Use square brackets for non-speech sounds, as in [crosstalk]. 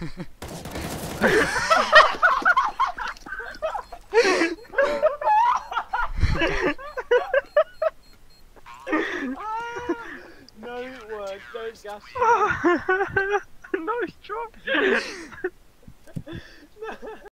no, it worked. Don't gas. no, it's [laughs] dropped.